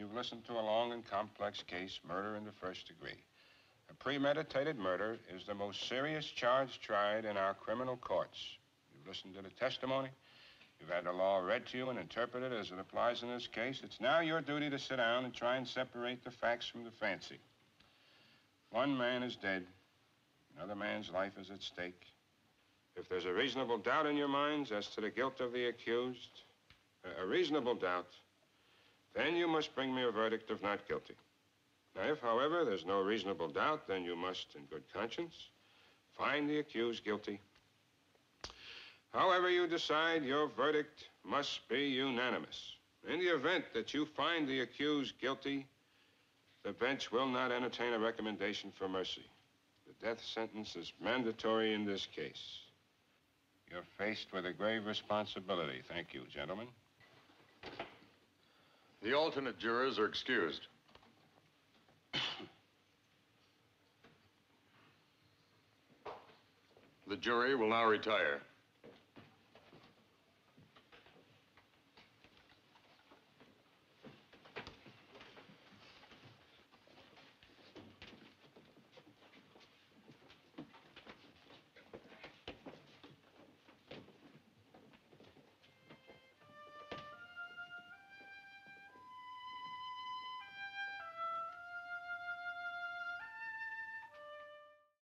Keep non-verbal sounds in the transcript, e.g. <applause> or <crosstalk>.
you've listened to a long and complex case, murder in the first degree. A premeditated murder is the most serious charge tried in our criminal courts. You've listened to the testimony. You've had the law read to you and interpreted as it applies in this case. It's now your duty to sit down and try and separate the facts from the fancy. One man is dead. Another man's life is at stake. If there's a reasonable doubt in your minds as to the guilt of the accused, a reasonable doubt, then you must bring me a verdict of not guilty. Now, if, however, there's no reasonable doubt, then you must, in good conscience, find the accused guilty. However you decide, your verdict must be unanimous. In the event that you find the accused guilty, the bench will not entertain a recommendation for mercy. The death sentence is mandatory in this case. You're faced with a grave responsibility. Thank you, gentlemen. The alternate jurors are excused. <coughs> the jury will now retire.